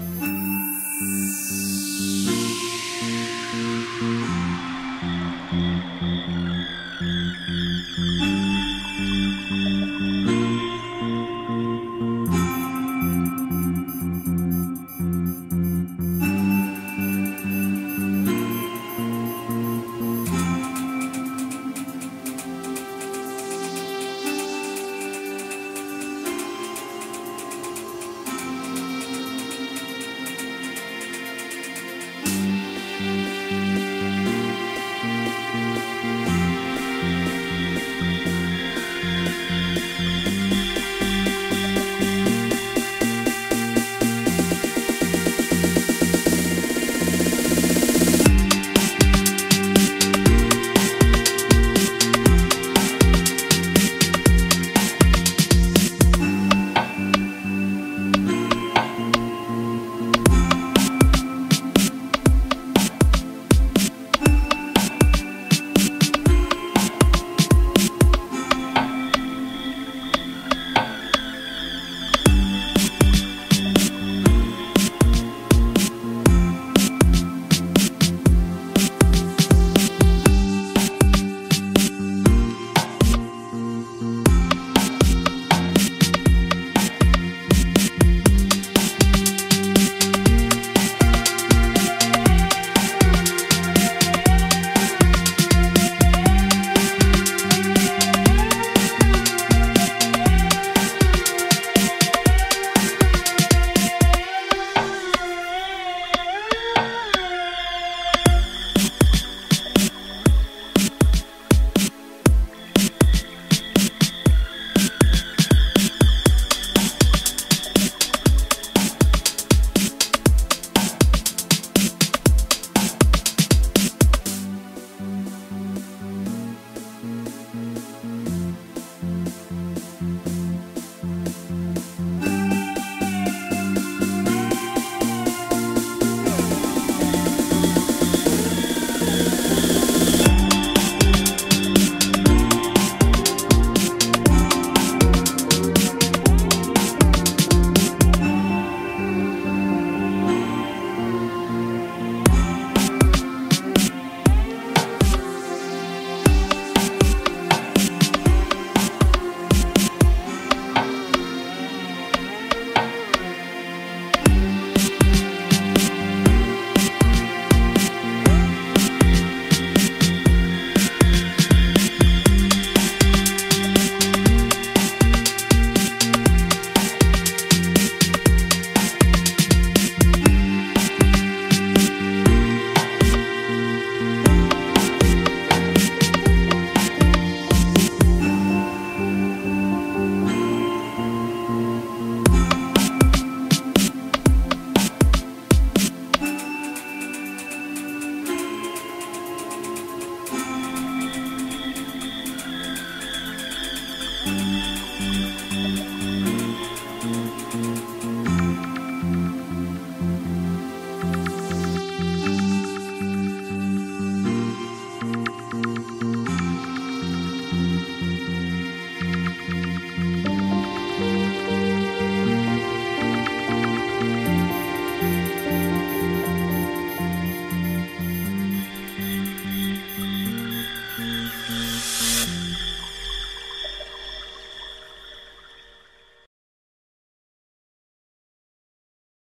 Mm-hmm.